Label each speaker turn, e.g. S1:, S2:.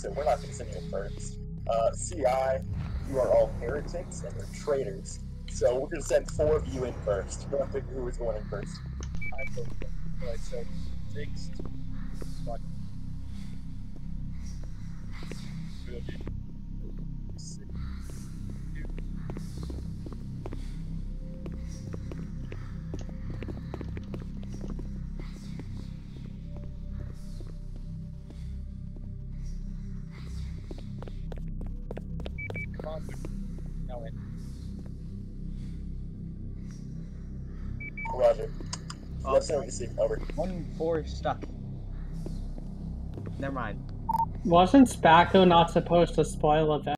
S1: so we're not send you first. Uh, CI, you are all heretics and you're traitors. So we're going to send four of you in first. Have to figure who is going in first.
S2: I Alright, so. Come on, now in.
S1: Roger. Let's know what you see. Over.
S3: One four stuck. Never mind.
S4: Wasn't Spacko not supposed to spoil events?